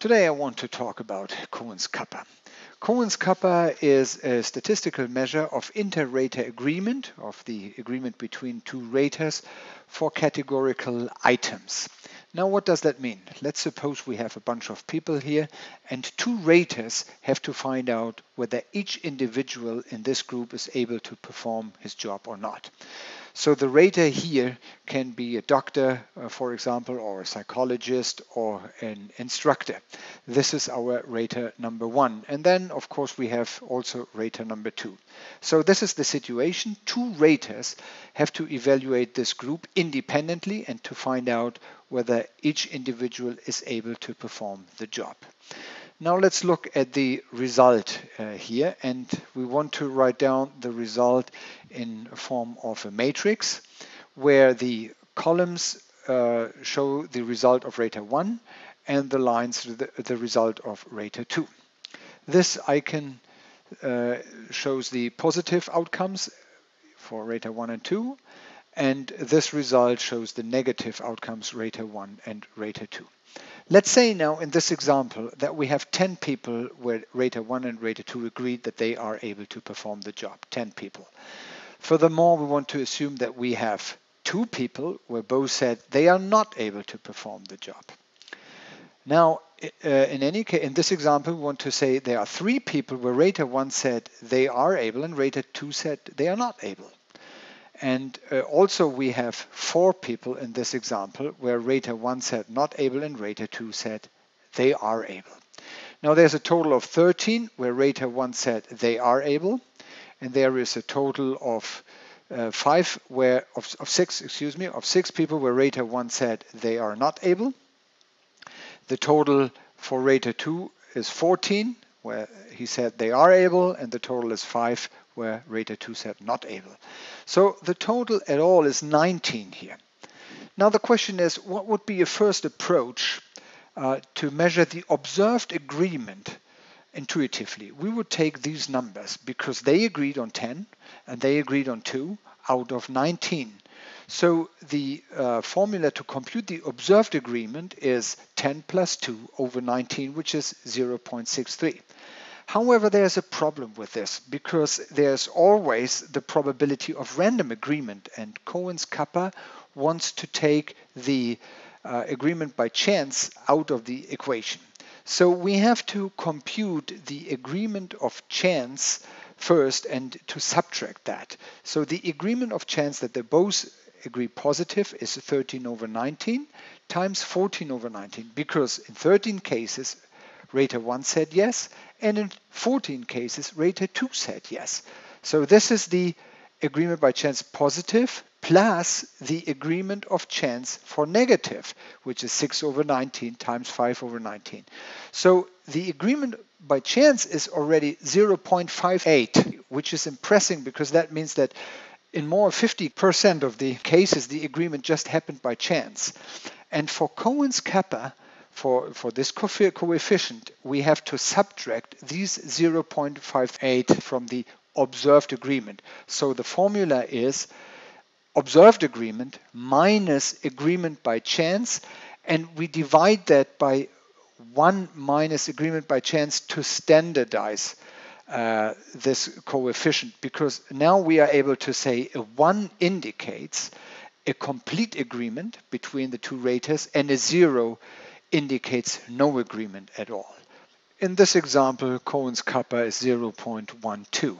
Today I want to talk about Cohen's kappa. Cohen's kappa is a statistical measure of inter-rater agreement, of the agreement between two raters for categorical items. Now what does that mean? Let's suppose we have a bunch of people here and two raters have to find out whether each individual in this group is able to perform his job or not. So the rater here can be a doctor, uh, for example, or a psychologist or an instructor. This is our rater number one. And then, of course, we have also rater number two. So this is the situation. Two raters have to evaluate this group independently and to find out whether each individual is able to perform the job. Now let's look at the result uh, here and we want to write down the result in form of a matrix where the columns uh, show the result of rater 1 and the lines the, the result of rater 2. This icon uh, shows the positive outcomes for rater 1 and 2 and this result shows the negative outcomes rater 1 and rater 2. Let's say now in this example that we have 10 people where rater 1 and rater 2 agreed that they are able to perform the job, 10 people. Furthermore, we want to assume that we have two people where both said they are not able to perform the job. Now, uh, in any case, in this example, we want to say there are three people where rater 1 said they are able and rater 2 said they are not able. And uh, also we have four people in this example where rater 1 said not able and rater 2 said they are able. Now there's a total of 13 where rater 1 said they are able and there is a total of uh, five where of, of, six excuse me of six people where rater 1 said they are not able. The total for rater 2 is 14 where he said they are able and the total is 5 where rater 2 said not able. So the total at all is 19 here. Now the question is, what would be a first approach uh, to measure the observed agreement intuitively? We would take these numbers because they agreed on 10 and they agreed on 2 out of 19. So the uh, formula to compute the observed agreement is 10 plus 2 over 19, which is 0.63. However, there's a problem with this because there's always the probability of random agreement and Cohen's kappa wants to take the uh, agreement by chance out of the equation. So we have to compute the agreement of chance first and to subtract that. So the agreement of chance that they both agree positive is 13 over 19 times 14 over 19 because in 13 cases rater 1 said yes, and in 14 cases, rater 2 said yes. So this is the agreement by chance positive plus the agreement of chance for negative, which is 6 over 19 times 5 over 19. So the agreement by chance is already 0.58, which is impressive because that means that in more 50% of the cases, the agreement just happened by chance. And for Cohen's kappa, for, for this coefficient, we have to subtract these 0.58 from the observed agreement. So the formula is observed agreement minus agreement by chance, and we divide that by 1 minus agreement by chance to standardize uh, this coefficient because now we are able to say a 1 indicates a complete agreement between the two raters and a 0 indicates no agreement at all. In this example, Cohen's kappa is 0.12.